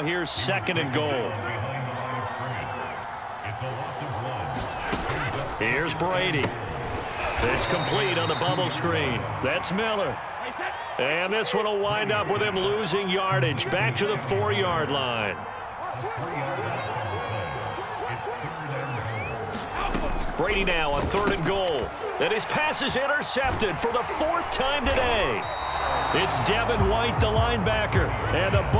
Here's second and goal. Here's Brady. It's complete on the bubble screen. That's Miller. And this one will wind up with him losing yardage back to the four-yard line. Brady now on third and goal. And his pass is intercepted for the fourth time today. It's Devin White, the linebacker. And a